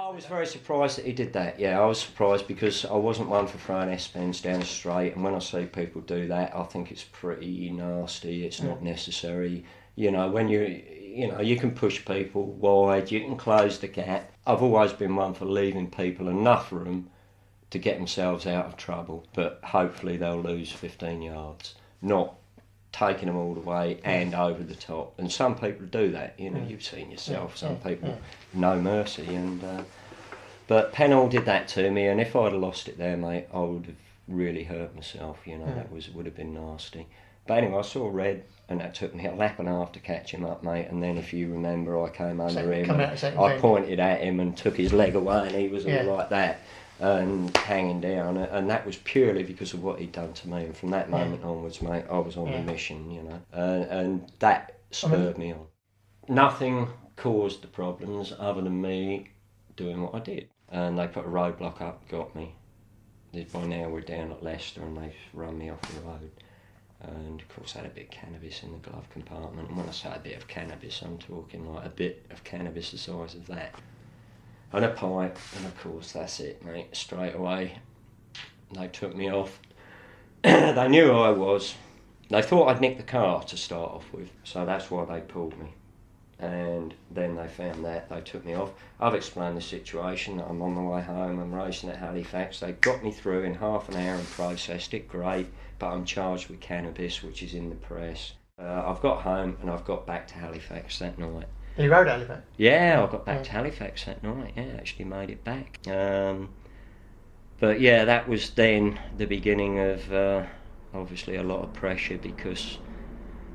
I was very surprised that he did that. Yeah, I was surprised because I wasn't one for throwing S pens down the straight, and when I see people do that, I think it's pretty nasty. It's not necessary. You know, when you you know you can push people wide, you can close the gap. I've always been one for leaving people enough room to get themselves out of trouble, but hopefully they'll lose 15 yards, not taking them all the way and over the top. And some people do that. You know, you've seen yourself. Some people no mercy, and uh, but Pennell did that to me. And if I'd have lost it there, mate, I would have really hurt myself. You know, that hmm. was would have been nasty. But anyway, I saw red. And that took me a lap and a half to catch him up, mate. And then, if you remember, I came under Second- him. come and out second I pointed at him and took his leg away, and he was Yeah. all like that and hanging down. And that was purely because of what he'd done to me. And from that moment onwards, mate, I was on Yeah. a mission, you know. And, and that spurred me on. Nothing caused the problems other than me doing what I did. And they put a roadblock up, got me. By now we're down at Leicester and they've run me off the road. And of course, I had a bit of cannabis in the glove compartment. And when I say a bit of cannabis, I'm talking like a bit of cannabis the size of that. And a pipe, and of course, that's it, mate. Straight away, they took me off. they knew who I was. They thought I'd nicked the car to start off with, so that's why they pulled me. And then they found that they took me off. I've explained the situation. I'm on my way home. I'm racing at Halifax. They got me through in half an hour and processed it. Great, but I'm charged with cannabis, which is in the press. Uh, I've got home and I've got back to Halifax that night. He rode Halifax. Yeah, I got back Yeah. to Halifax that night. Yeah, actually made it back. Um, but yeah, that was then the beginning of uh, obviously a lot of pressure because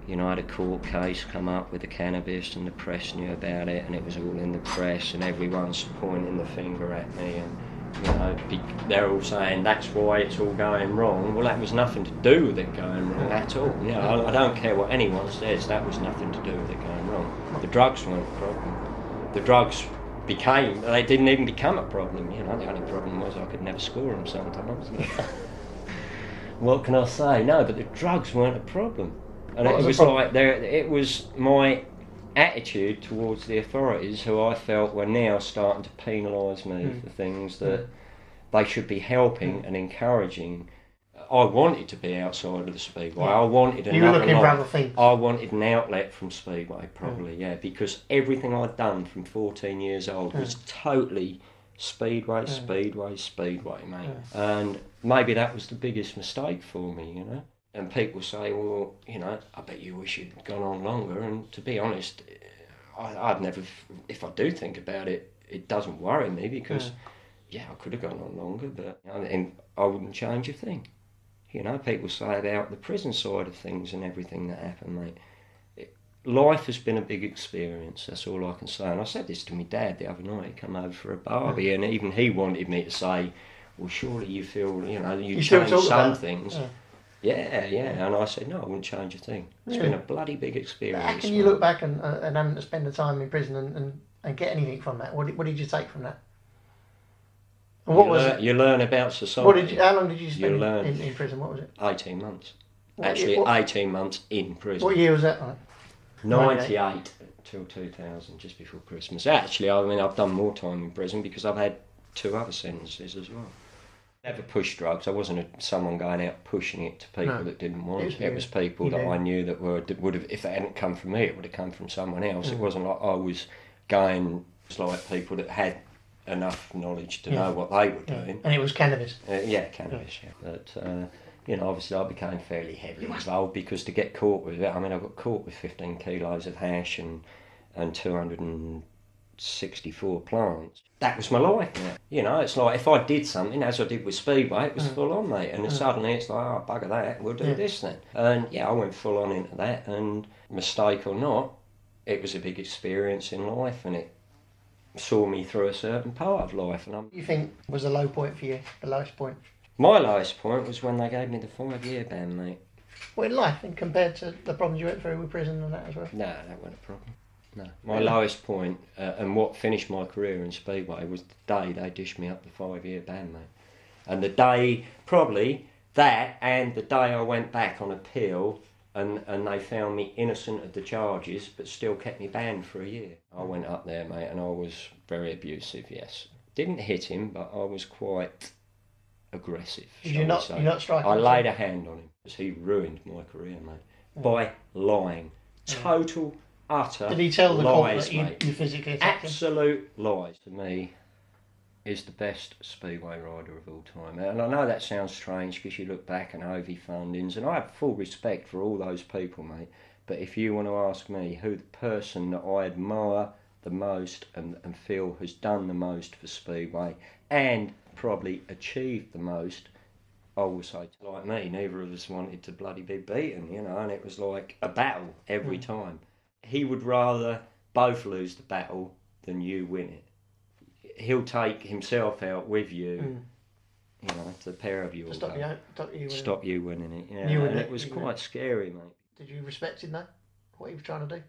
you know I had a court case come up with the cannabis and the press knew about it and it was all in the press and everyone's pointing the finger at me and you know they're all saying that's why it's all going wrong. Well, that was nothing to do with it going wrong at all. You know, I, I don't care what anyone says. That was nothing to do with it going wrong. The drugs weren't a problem. The drugs became they didn't even become a problem. You know, the only problem was I could never score them sometimes. what can I say? No, but the drugs weren't a problem, and it was the was problem? like there. It was my attitude towards the authorities, who I felt were now starting to penalise me Hmm. for things hmm. that they should be helping and encouraging. I wanted to be outside of the speedway. Yeah. I wanted You another looking for life. other things. I wanted an outlet from Speedway, hmm. probably, yeah, because everything I'd done from 14 years old hmm. was totally Speedway, Speedway, Speedway, mate. And maybe that was the biggest mistake for me, you know. And people say, well, you know, I bet you wish you'd gone on longer. And to be honest, I, I'd never, if I do think about it, it doesn't worry me because, yeah, I could have gone on longer, but and I wouldn't change a thing. You know, people say about the prison side of things and everything that happened, mate. It, life has been a big experience. That's all I can say. And I said this to my dad the other night. He come over for a barbie, and even he wanted me to say, "Well, surely you feel, you know, you, You change some things." Yeah. Yeah, yeah. And I said, "No, I wouldn't change a thing. It's been a bloody big experience." How can you mate." look back and, uh, and having to spend the time in prison and, and, and get anything from that? What did, what did you take from that? And what you was learn, it? you learn about society. What did you, how long did you spend learn. in, in prison? What was it? 18 months. What Actually, what- 18 months in prison. What year was that? Like? 98 till 2000, just before Christmas. Actually, I mean, I've done more time in prison because I've had two other sentences as well. Never pushed drugs. I wasn't a, someone going out pushing it to people No. that didn't want It it. was It people that. I knew that were that would have, if they hadn't come from me, it would have come from someone else. Mm. It wasn't like I was going. It's like people that had enough knowledge to Yeah. know what they were doing. And it was cannabis. Uh, yeah, cannabis. Yeah. But uh, you know, obviously, I became fairly heavily involved because to get caught with it, I mean, I got caught with 15 kilos of hash and and 200 and 264 plants. That was my life. Now. You know, it's like if I did something as I did with Speedway, it was mm. full on, mate. And then suddenly it's like, oh, bugger that, we'll do Yeah. this then. And yeah, I went full on into that. And mistake or not, it was a big experience in life, and it saw me through a certain part of life. And I'm you think was a low point for you? The lowest point? my lowest point was when they gave me the five year ban, mate. Well, in life, and compared to the problems you went through with prison and that as well. No, that wasn't a problem. No. My lowest point, uh, and what finished my career in Speedway, was the day they dished me up the five year ban, mate. And the day, probably, that and the day I went back on appeal and, and they found me innocent of the charges, but still kept me banned for a year. I went up there, mate, and I was very abusive. Yes, didn't hit him, but I was quite aggressive. Did you we not? say. You not striking? I laid a hand on him because he ruined my career, mate, by lying. Total, utter Did he tell the court lies, that you, mate. you physically attacked him? Absolute lies to me is the best speedway rider of all time. And I know that sounds strange because you look back and Ove Fundins, and I have full respect for all those people, mate. But if you want to ask me who the person that I admire the most and, and feel has done the most for Speedway and probably achieved the most, I will say, like me, neither of us wanted to bloody be beaten, you know, and it was like a battle every hmm. time. He would rather both lose the battle than you win it. He'll take himself out with you, Mm. you know, the pair of you To stop you, stop you. winning. Stop you winning it, yeah. You and it it, was quite winning. scary, mate. Did you respect him though? What he was trying to do?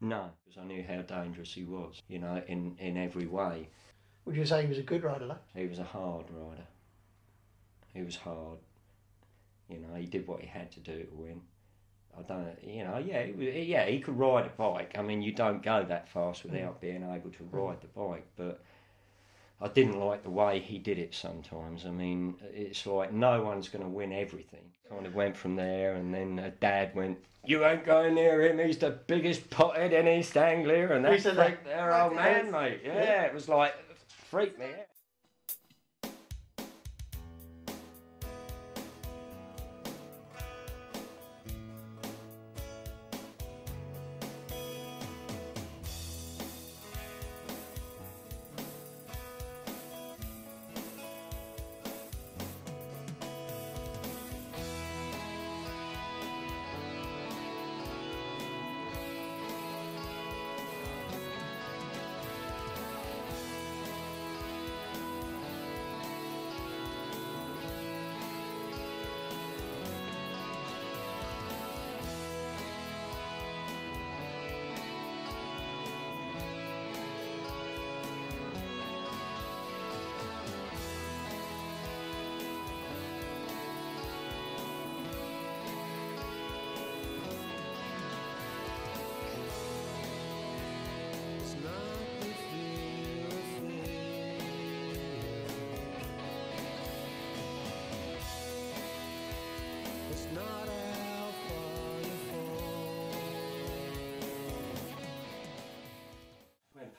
No, because I knew how dangerous he was, you know, in, in every way. Would you say he was a good rider though? He was a hard rider. He was hard. You know, he did what he had to do to win. I don't, you know, yeah, he, yeah, he could ride a bike. I mean, you don't go that fast without being able to ride the bike. But I didn't like the way he did it sometimes. I mean, it's like no one's going to win everything. Kind of went from there, and then uh, Dad went, "You ain't going near him. He's the biggest pothead in East Anglia," and that freaked their old man, mate. Yeah, Yeah. it was like freak me out.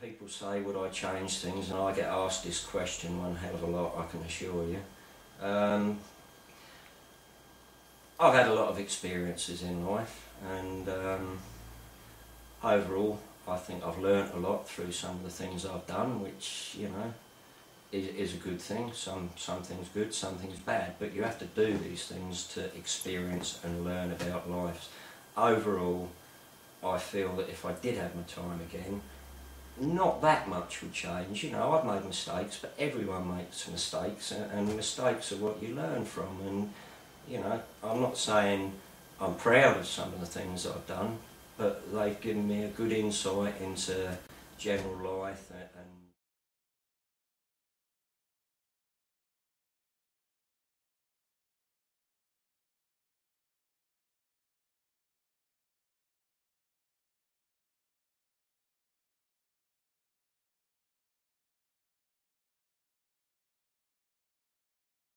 People say would I change things, and I get asked this question one hell of a lot, I can assure you. Um, I've had a lot of experiences in life, and um, overall, I think I've learnt a lot through some of the things I've done, which you know is, is a good thing. Some some things good, some things bad, but you have to do these things to experience and learn about life. Overall, I feel that if I did have my time again, not that much would change. You know, I've made mistakes, but everyone makes mistakes, and, mistakes are what you learn from. And you know, I'm not saying I'm proud of some of the things I've done, but they've given me a good insight into general life and